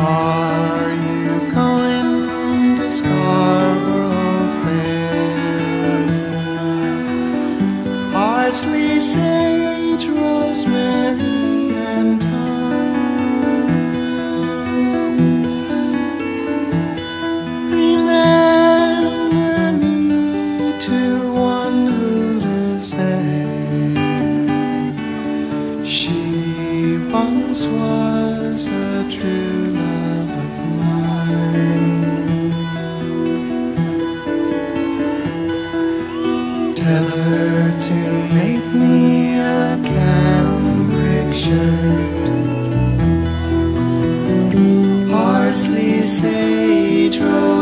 Are you going to Scarborough Fair? Parsley, sage, rosemary, and thyme. Remember me to one who lives there. She once was a true tell her to make me a cambric shirt Parsley, sage, rose